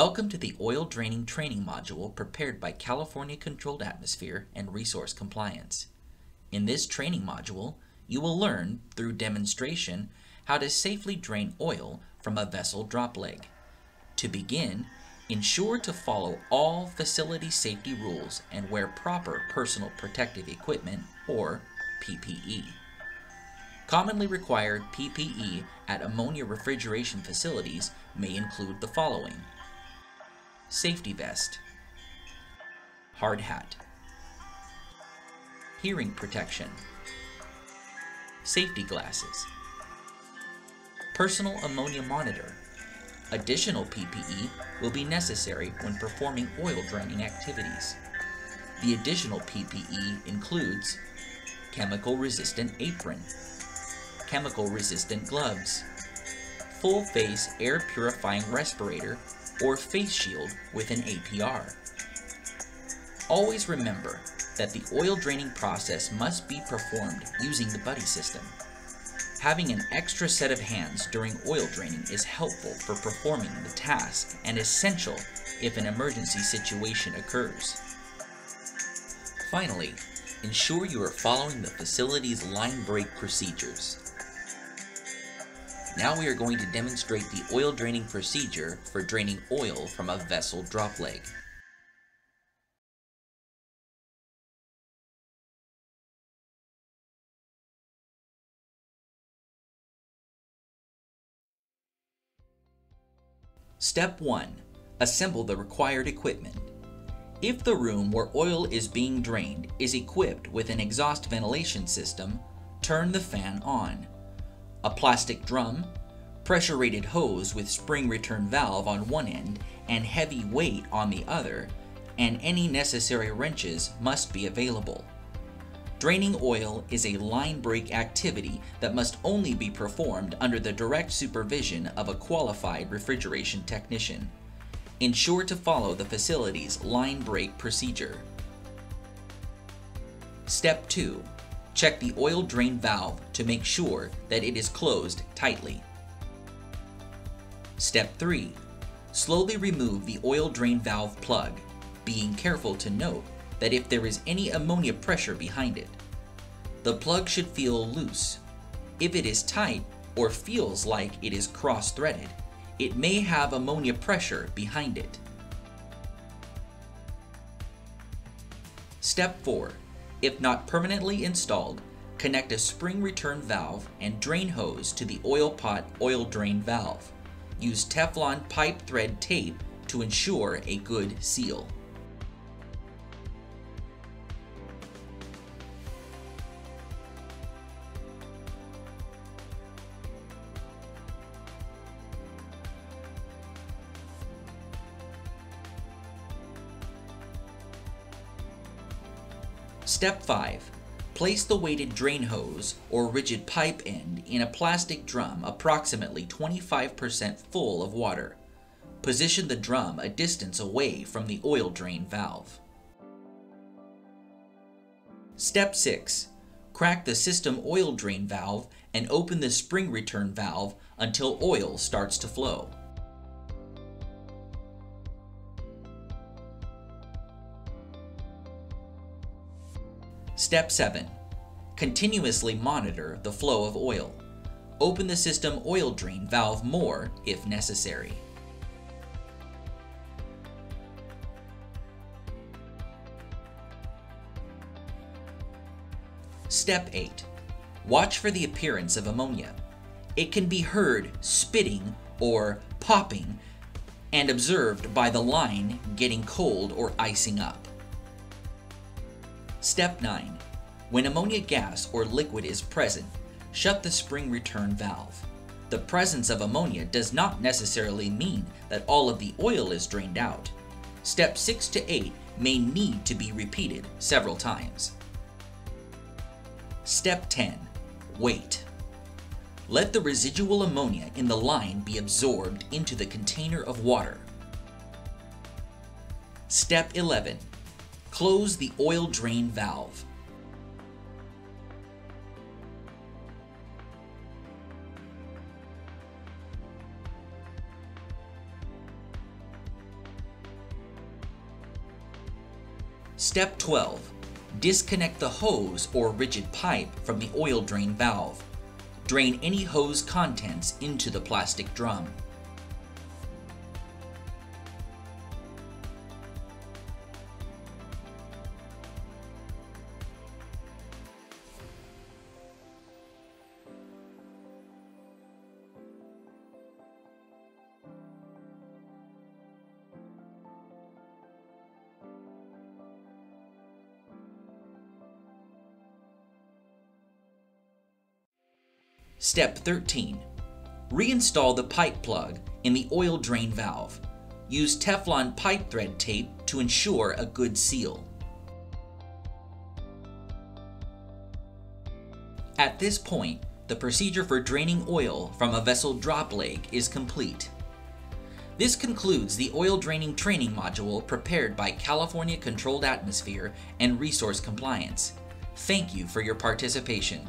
Welcome to the Oil Draining Training Module prepared by California Controlled Atmosphere and Resource Compliance. In this training module, you will learn, through demonstration, how to safely drain oil from a vessel drop leg. To begin, ensure to follow all facility safety rules and wear proper personal protective equipment, or PPE. Commonly required PPE at ammonia refrigeration facilities may include the following. Safety vest, hard hat, hearing protection, safety glasses, personal ammonia monitor. Additional PPE will be necessary when performing oil draining activities. The additional PPE includes chemical resistant apron, chemical resistant gloves, full face air purifying respirator or face shield with an APR. Always remember that the oil draining process must be performed using the buddy system. Having an extra set of hands during oil draining is helpful for performing the task and essential if an emergency situation occurs. Finally, ensure you are following the facility's line break procedures. Now we are going to demonstrate the oil draining procedure for draining oil from a vessel drop leg. Step 1. Assemble the required equipment. If the room where oil is being drained is equipped with an exhaust ventilation system, turn the fan on. A plastic drum, pressure rated hose with spring return valve on one end and heavy weight on the other, and any necessary wrenches must be available. Draining oil is a line break activity that must only be performed under the direct supervision of a qualified refrigeration technician. Ensure to follow the facility's line break procedure. Step 2. Check the oil drain valve to make sure that it is closed tightly. Step 3. Slowly remove the oil drain valve plug, being careful to note that if there is any ammonia pressure behind it. The plug should feel loose. If it is tight or feels like it is cross-threaded, it may have ammonia pressure behind it. Step 4. If not permanently installed, connect a spring return valve and drain hose to the oil pot oil drain valve. Use Teflon pipe thread tape to ensure a good seal. Step 5. Place the weighted drain hose or rigid pipe end in a plastic drum approximately 25% full of water. Position the drum a distance away from the oil drain valve. Step 6. Crack the system oil drain valve and open the spring return valve until oil starts to flow. Step 7. Continuously monitor the flow of oil. Open the system oil drain valve more if necessary. Step 8. Watch for the appearance of ammonia. It can be heard spitting or popping and observed by the line getting cold or icing up. Step 9. When ammonia gas or liquid is present, shut the spring return valve. The presence of ammonia does not necessarily mean that all of the oil is drained out. Step 6 to 8 may need to be repeated several times. Step 10. Wait. Let the residual ammonia in the line be absorbed into the container of water. Step 11. Close the oil drain valve. Step 12. Disconnect the hose or rigid pipe from the oil drain valve. Drain any hose contents into the plastic drum. Step 13. Reinstall the pipe plug in the oil drain valve. Use Teflon pipe thread tape to ensure a good seal. At this point, the procedure for draining oil from a vessel drop leg is complete. This concludes the oil draining training module prepared by California Controlled Atmosphere and Resource Compliance. Thank you for your participation.